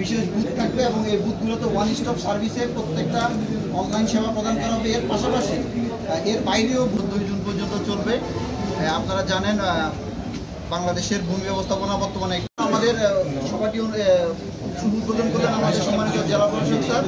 বিশেষ বুথ থাকবে এবং এই বুথগুলোতে ওয়ান স্টপ সার্ভিসে প্রত্যেকটা অনলাইন সেবা প্রদান করা হবে। এর পাশাপাশি এর বাইরেও দুই জুন পর্যন্ত চলবে। আপনারা জানেন বাংলাদেশের ভূমি ব্যবস্থাপনা বর্তমানে আমাদের সভাটি শুভ উদ্বোধন করলেন আমাদের সম্মানিত জেলা প্রশাসক স্যার।